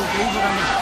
o Grêmio jogando